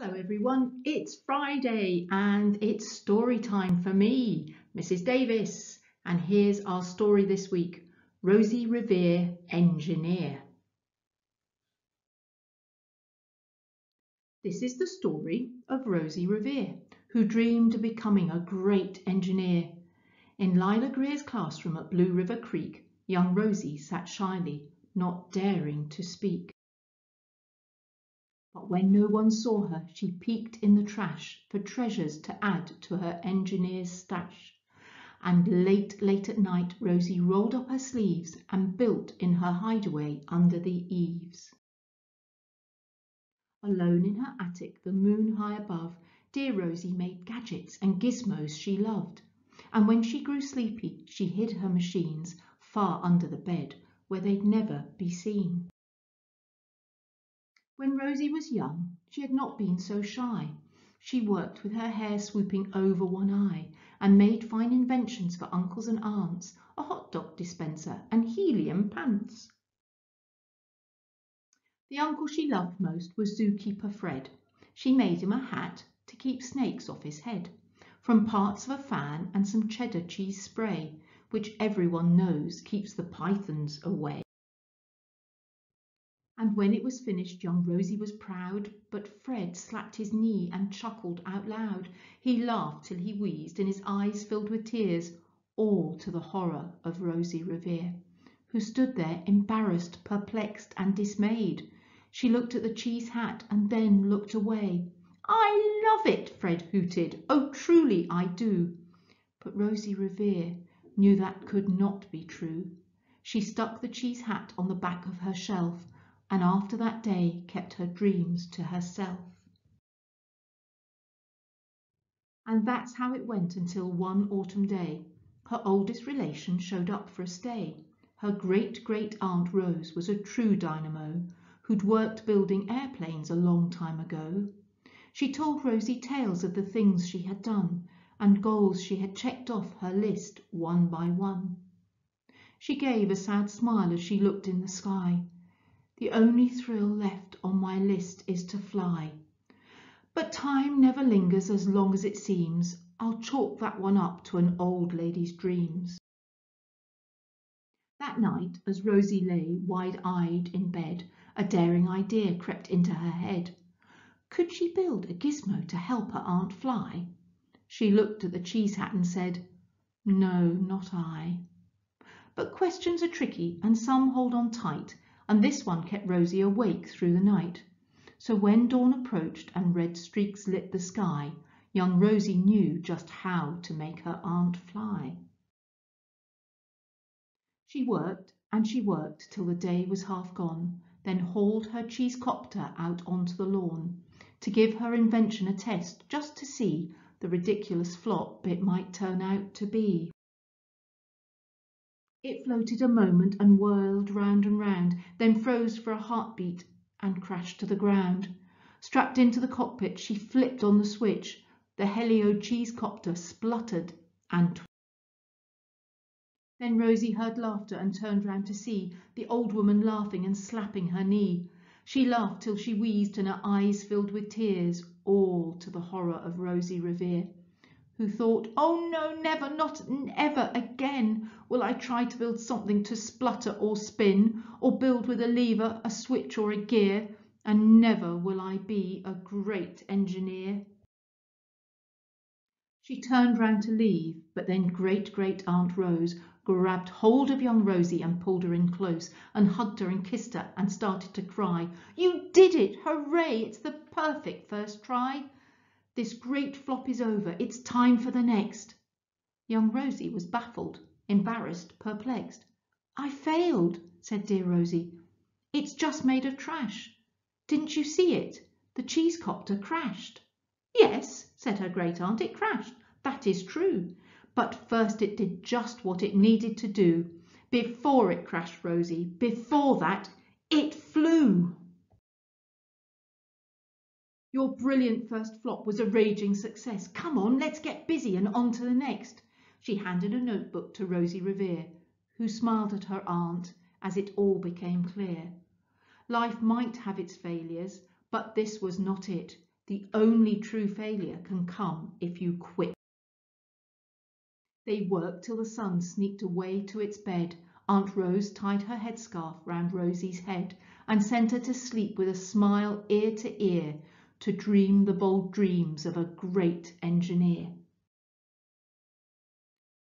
Hello everyone, it's Friday and it's story time for me, Mrs Davis, and here's our story this week, Rosie Revere, Engineer. This is the story of Rosie Revere, who dreamed of becoming a great engineer. In Lila Greer's classroom at Blue River Creek, young Rosie sat shyly, not daring to speak. But when no one saw her, she peeked in the trash for treasures to add to her engineer's stash. And late, late at night, Rosie rolled up her sleeves and built in her hideaway under the eaves. Alone in her attic, the moon high above, dear Rosie made gadgets and gizmos she loved. And when she grew sleepy, she hid her machines far under the bed, where they'd never be seen. When Rosie was young, she had not been so shy. She worked with her hair swooping over one eye and made fine inventions for uncles and aunts, a hot dog dispenser and helium pants. The uncle she loved most was zookeeper Fred. She made him a hat to keep snakes off his head, from parts of a fan and some cheddar cheese spray, which everyone knows keeps the pythons away. And when it was finished, young Rosie was proud, but Fred slapped his knee and chuckled out loud. He laughed till he wheezed, and his eyes filled with tears, all to the horror of Rosie Revere, who stood there embarrassed, perplexed, and dismayed. She looked at the cheese hat and then looked away. I love it, Fred hooted. Oh, truly I do. But Rosie Revere knew that could not be true. She stuck the cheese hat on the back of her shelf and after that day kept her dreams to herself. And that's how it went until one autumn day. Her oldest relation showed up for a stay. Her great great aunt Rose was a true dynamo who'd worked building airplanes a long time ago. She told Rosie tales of the things she had done and goals she had checked off her list one by one. She gave a sad smile as she looked in the sky the only thrill left on my list is to fly. But time never lingers as long as it seems. I'll chalk that one up to an old lady's dreams. That night, as Rosie lay wide-eyed in bed, a daring idea crept into her head. Could she build a gizmo to help her aunt fly? She looked at the cheese hat and said, No, not I. But questions are tricky and some hold on tight and this one kept Rosie awake through the night. So when dawn approached and red streaks lit the sky, young Rosie knew just how to make her aunt fly. She worked and she worked till the day was half gone, then hauled her cheese copter out onto the lawn to give her invention a test just to see the ridiculous flop it might turn out to be. It floated a moment and whirled round and round, then froze for a heartbeat and crashed to the ground. Strapped into the cockpit, she flipped on the switch. The Helio cheese copter spluttered and Then Rosie heard laughter and turned round to see the old woman laughing and slapping her knee. She laughed till she wheezed and her eyes filled with tears, all to the horror of Rosie Revere who thought, oh no, never, not ever again will I try to build something to splutter or spin, or build with a lever, a switch or a gear, and never will I be a great engineer. She turned round to leave, but then great great aunt Rose grabbed hold of young Rosie and pulled her in close and hugged her and kissed her and started to cry. You did it! Hooray! It's the perfect first try. This great flop is over. It's time for the next. Young Rosie was baffled, embarrassed, perplexed. I failed, said dear Rosie. It's just made of trash. Didn't you see it? The cheese copter crashed. Yes, said her great aunt, it crashed. That is true. But first it did just what it needed to do. Before it crashed, Rosie, before that, it flew. Your brilliant first flop was a raging success. Come on, let's get busy and on to the next. She handed a notebook to Rosie Revere, who smiled at her aunt as it all became clear. Life might have its failures, but this was not it. The only true failure can come if you quit. They worked till the sun sneaked away to its bed. Aunt Rose tied her headscarf round Rosie's head and sent her to sleep with a smile ear to ear to dream the bold dreams of a great engineer.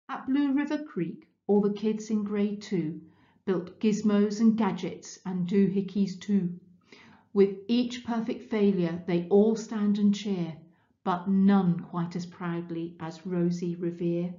At Blue River Creek, all the kids in grade two built gizmos and gadgets and doohickeys too. With each perfect failure, they all stand and cheer, but none quite as proudly as Rosie Revere.